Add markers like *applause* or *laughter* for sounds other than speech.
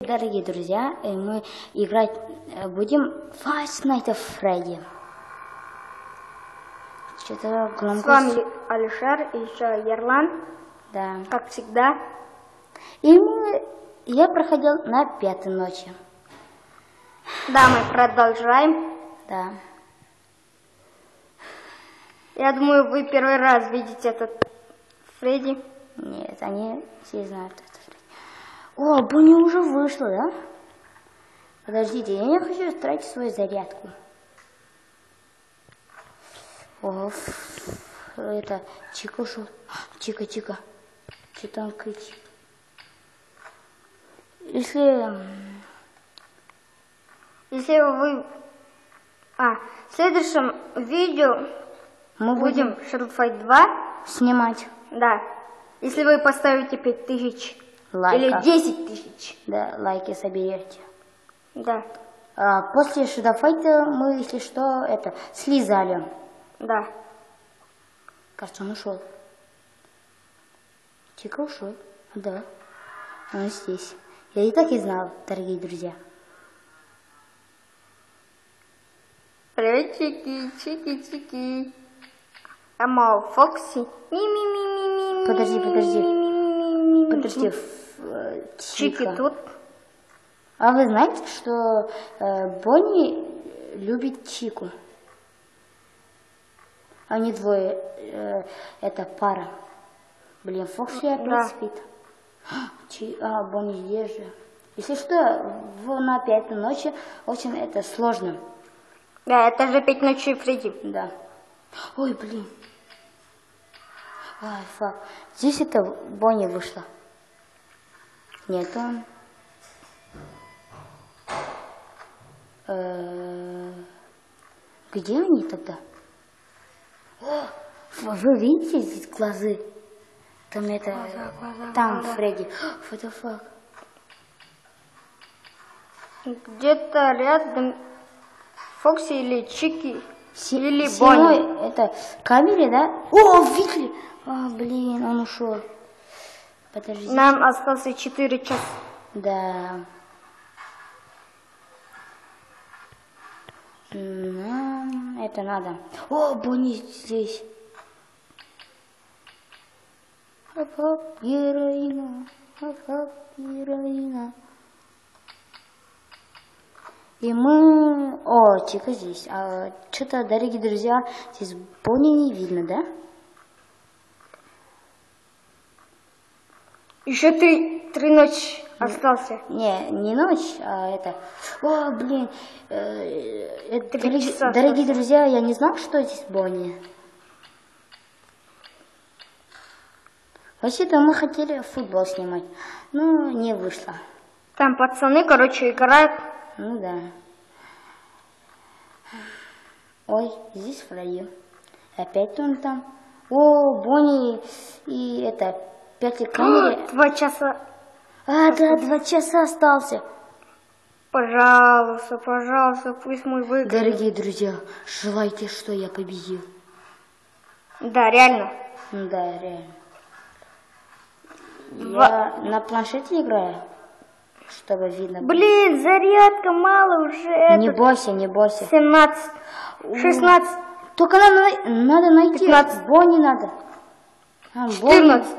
Дорогие друзья, э, мы играть э, будем Five Nights at Freddy. Что-то С громко. вами Алишер и еще Ерлан, Да. как всегда. И мы... я проходил на пятой ночи. Да, мы продолжаем. Да. Я думаю, вы первый раз видите этот Фредди. Нет, они все знают. О, Бонни уже вышла, да? Подождите, я не хочу тратить свою зарядку. О, ф- это, Чика ушел. Чика, Чика. Что там кричит? Если... Если вы... А, в следующем видео Мы будем будем Shield Fight 2. снимать Да. Если вы поставите 5000 лайков. или 10 тысяч. Да, лайки соберете. Да, А, после шедофайта мы, если что, это, слезали. да. Кажется, он ушел. Чика ушел. Да. Он здесь. Я и так и знал, дорогие друзья. Привет, чики, чики, чики. Эмо, Фокси. Подожди, подожди. Подожди, Чики тут. А вы знаете, что э, Бонни любит Чику? Они двое, э, это пара. Блин, Фокси опять Да. спит. *gasps* Чи- а, Бонни здесь же. Если что, на пятой ночи очень это сложно. Да, это же пять ночей Фредди. Да. Ой, блин. Ай, фак. Здесь это Бонни вышла. Нет, он... Э, Где они тогда? О, вы видите здесь глазы? Там это... глаза, Там глаза. Фредди. Fuck? Где-то рядом Фокси или Чики. Се- Или Бонни. Это камере, да? О, видели? А, блин, он ушел. Подожди. Нам остался 4 часа. Да. Нам это надо. О, Бонни здесь. Хоп-хоп, героина. Хоп-хоп, героина. И мы... О, Чика здесь. А, что-то, дорогие друзья, здесь Бонни не видно, да? Еще три, три ночи остался. Не, не ночь, а это... О, блин. э, э, Три дороги- часа дорогие друзья, я не знал, что здесь Бонни. Вообще-то мы хотели футбол снимать, но не вышло. Там пацаны, короче, играют. Ну да. Ой, здесь Фрейя. Опять он там. О, Бонни и это... Пять камере. Два часа. А, да, два часа остался. Пожалуйста, пожалуйста, пусть мы выиграем. Дорогие друзья, желайте, что я победил. Да, реально. Да, реально. Я на планшете играю, чтобы видно. было. Блин, зарядка мало уже. Не этот, бойся, не бойся. 17, 16, Только надо, надо найти. 15. Бонни надо. А, Бонни. 14.